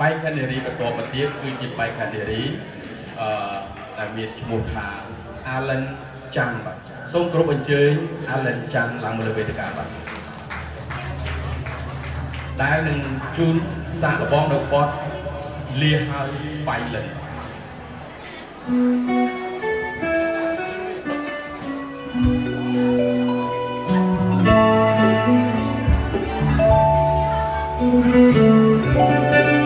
បេក្ខនារីបន្តមកទៀតគឺជាបេក្ខនារីអឺដែលមានឈ្មោះថា Allen ចាំងបាទសូមគោរពអញ្ជើញ Allen ចាំងឡើងមកលើវេទិកាបាទដែលនឹងជូនសាកល្បងនៅបទលាហើយបៃលិនចិ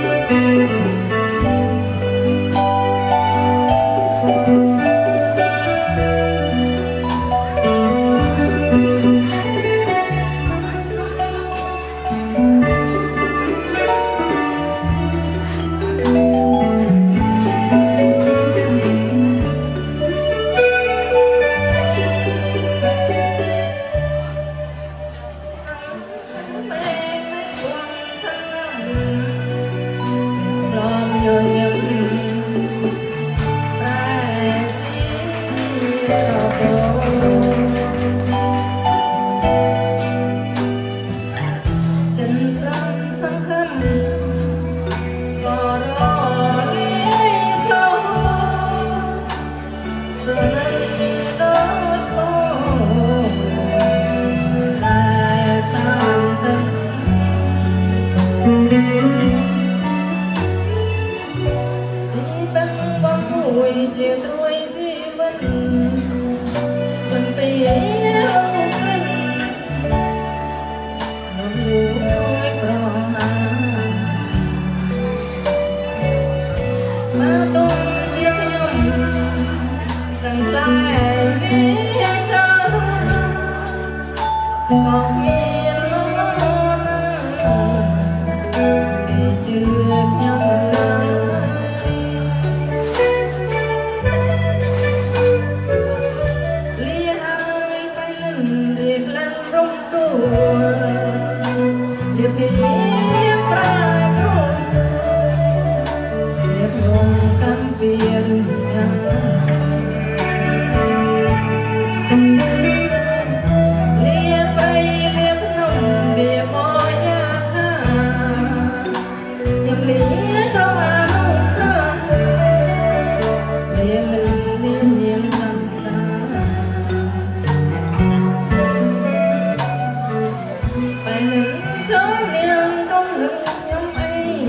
ក៏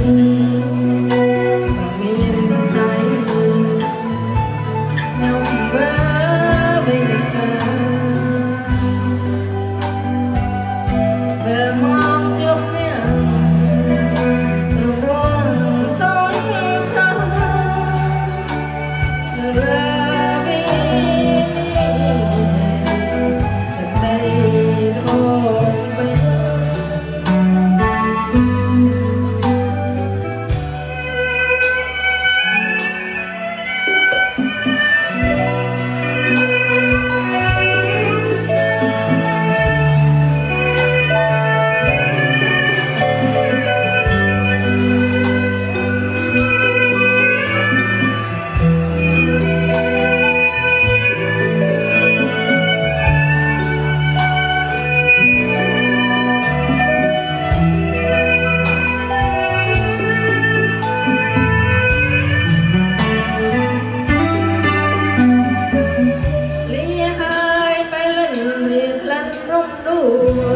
Amen. Oh.